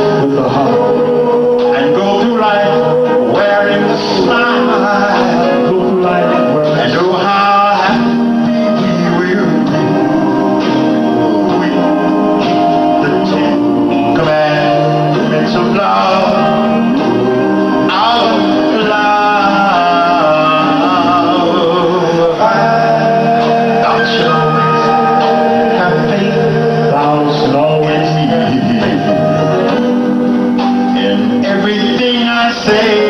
with the heart. Everything I say.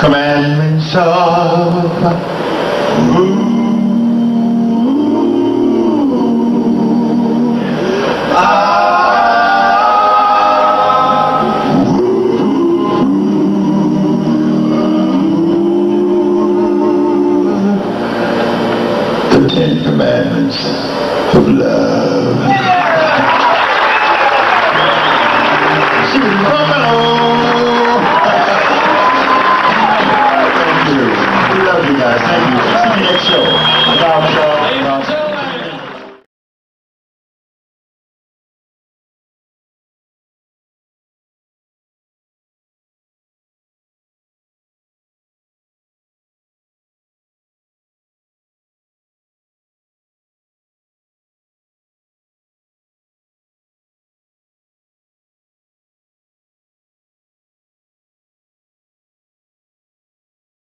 commandments of ooh, the Ten Commandments of love.